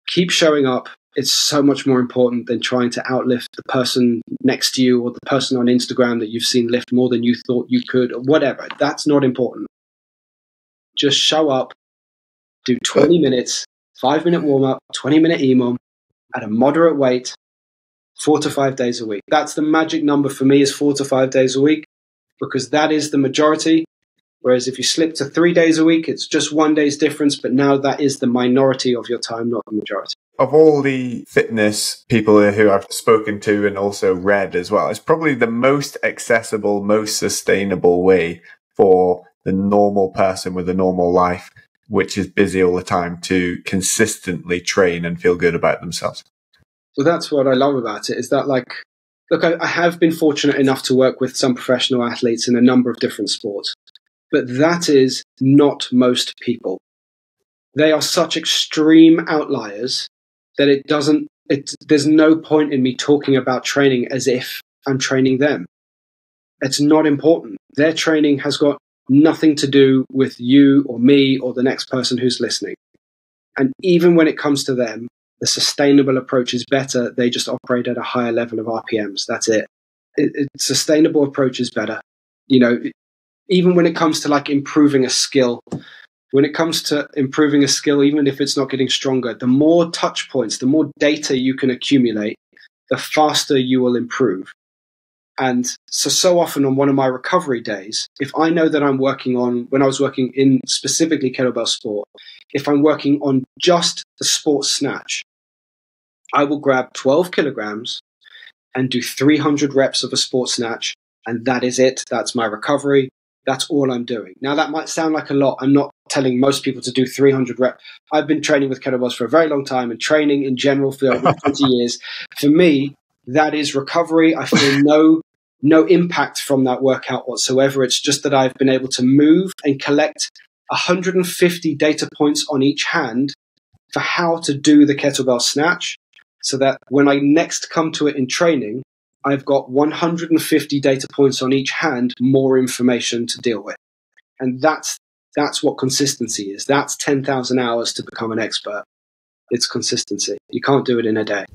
Keep showing up. It's so much more important than trying to outlift the person next to you or the person on Instagram that you've seen lift more than you thought you could or whatever. That's not important. Just show up do 20 minutes 5 minute warm up 20 minute EMOM at a moderate weight, four to five days a week. That's the magic number for me is four to five days a week because that is the majority. Whereas if you slip to three days a week, it's just one day's difference, but now that is the minority of your time, not the majority. Of all the fitness people who I've spoken to and also read as well, it's probably the most accessible, most sustainable way for the normal person with a normal life which is busy all the time to consistently train and feel good about themselves. Well, that's what I love about it is that like, look, I, I have been fortunate enough to work with some professional athletes in a number of different sports, but that is not most people. They are such extreme outliers that it doesn't, it, there's no point in me talking about training as if I'm training them. It's not important. Their training has got nothing to do with you or me or the next person who's listening. And even when it comes to them, the sustainable approach is better. They just operate at a higher level of RPMs. That's it. it, it sustainable approach is better. You know, even when it comes to like improving a skill, when it comes to improving a skill, even if it's not getting stronger, the more touch points, the more data you can accumulate, the faster you will improve. And so, so often on one of my recovery days, if I know that I'm working on, when I was working in specifically kettlebell sport, if I'm working on just the sports snatch, I will grab 12 kilograms and do 300 reps of a sports snatch. And that is it. That's my recovery. That's all I'm doing. Now, that might sound like a lot. I'm not telling most people to do 300 reps. I've been training with kettlebells for a very long time and training in general for over *laughs* 20 years. For me, that is recovery. I feel *laughs* no no impact from that workout whatsoever. It's just that I've been able to move and collect 150 data points on each hand for how to do the kettlebell snatch so that when I next come to it in training, I've got 150 data points on each hand, more information to deal with. And that's, that's what consistency is. That's 10,000 hours to become an expert. It's consistency. You can't do it in a day.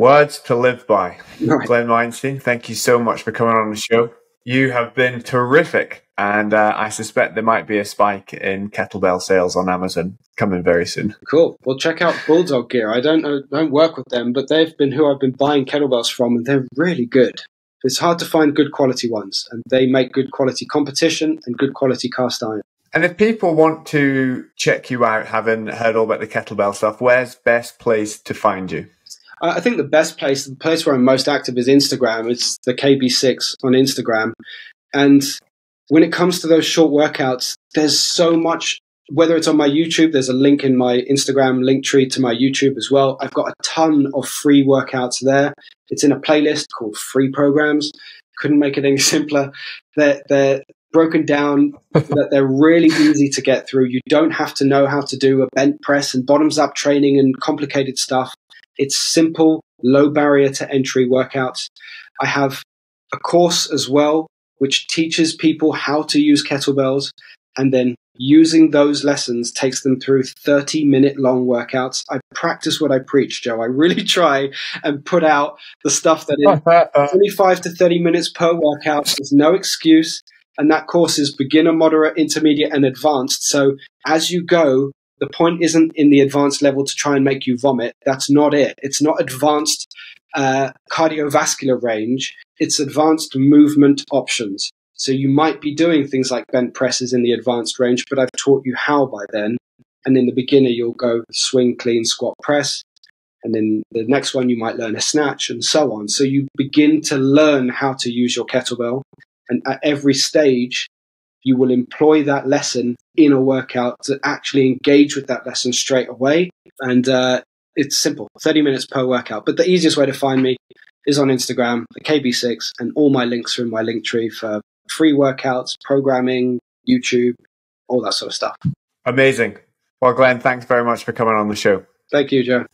Words to live by. Right. Glen Weinstein, thank you so much for coming on the show. You have been terrific. And uh, I suspect there might be a spike in kettlebell sales on Amazon coming very soon. Cool. Well, check out Bulldog Gear. I don't know, don't work with them, but they've been who I've been buying kettlebells from, and they're really good. It's hard to find good quality ones, and they make good quality competition and good quality cast iron. And if people want to check you out, having heard all about the kettlebell stuff, where's best place to find you? I think the best place, the place where I'm most active is Instagram. It's the KB6 on Instagram. And when it comes to those short workouts, there's so much, whether it's on my YouTube, there's a link in my Instagram link tree to my YouTube as well. I've got a ton of free workouts there. It's in a playlist called Free Programs. Couldn't make it any *laughs* simpler. They're, they're broken down that they're really easy to get through. You don't have to know how to do a bent press and bottoms up training and complicated stuff. It's simple, low barrier to entry workouts. I have a course as well, which teaches people how to use kettlebells and then using those lessons takes them through 30 minute long workouts. I practice what I preach, Joe. I really *laughs* try and put out the stuff that is *laughs* 25 to 30 minutes per workout. There's no excuse. And that course is beginner, moderate, intermediate, and advanced. So as you go, the point isn't in the advanced level to try and make you vomit. That's not it. It's not advanced uh, cardiovascular range. It's advanced movement options. So you might be doing things like bent presses in the advanced range, but I've taught you how by then. And in the beginner, you'll go swing, clean, squat, press. And then the next one, you might learn a snatch and so on. So you begin to learn how to use your kettlebell. And at every stage, you will employ that lesson in a workout to actually engage with that lesson straight away. And uh, it's simple 30 minutes per workout. But the easiest way to find me is on Instagram, the KB6, and all my links are in my link tree for free workouts, programming, YouTube, all that sort of stuff. Amazing. Well, Glen, thanks very much for coming on the show. Thank you, Joe.